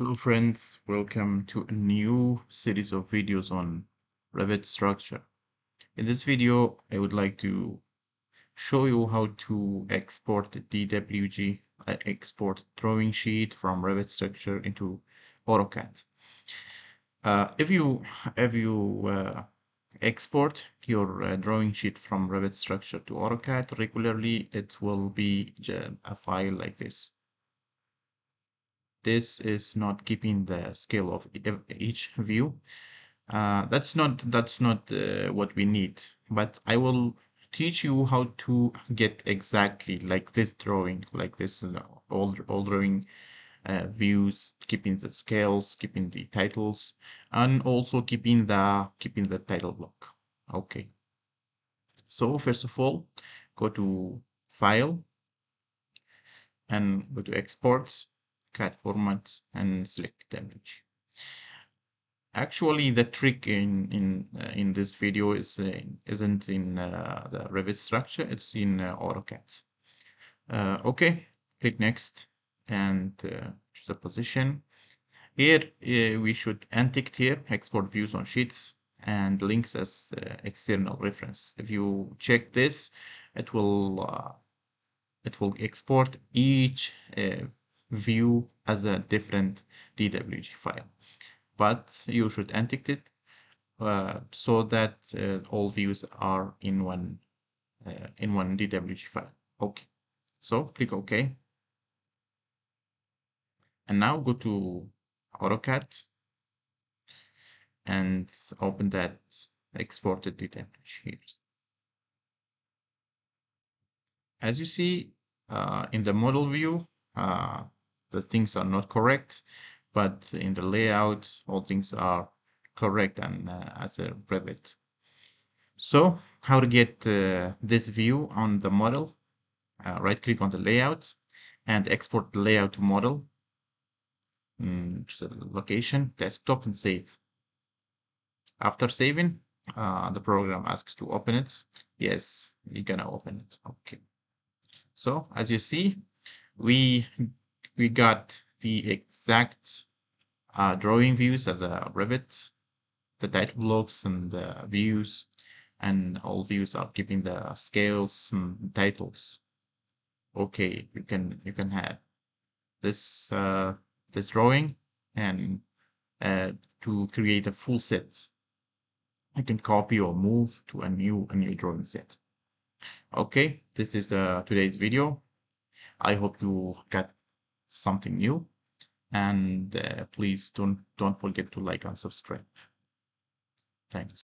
Hello friends, welcome to a new series of videos on Revit structure. In this video, I would like to show you how to export the DWG, uh, export drawing sheet from Revit structure into AutoCAD. Uh, if you if you uh, export your uh, drawing sheet from Revit structure to AutoCAD regularly, it will be a file like this this is not keeping the scale of each view. Uh, that's not that's not uh, what we need, but I will teach you how to get exactly like this drawing, like this uh, all, all drawing uh, views, keeping the scales, keeping the titles, and also keeping the keeping the title block. Okay. So first of all, go to File and go to Exports CAD formats and select DWG. Actually, the trick in in uh, in this video is uh, isn't in uh, the Revit structure; it's in uh, AutoCAD. Uh, okay, click next and uh, choose the position. Here we should untick here export views on sheets and links as external reference. If you check this, it will it will export each view as a different DWG file. But you should untick it uh, so that uh, all views are in one uh, in one DWG file. Okay, so click OK. And now go to AutoCAD and open that exported DWG here. As you see uh, in the model view, uh, the things are not correct, but in the layout, all things are correct and uh, as a Revit. So how to get uh, this view on the model? Uh, right click on the layout and export layout to model. Mm, choose the location, desktop and save. After saving, uh, the program asks to open it. Yes, you're gonna open it. Okay. So as you see, we we got the exact uh, drawing views as a Revit, the title blocks and the views, and all views are giving the scales and titles. Okay, you can you can have this uh, this drawing and uh, to create a full set. I can copy or move to a new a new drawing set. Okay, this is the today's video. I hope you got something new. And uh, please don't don't forget to like and subscribe. Thanks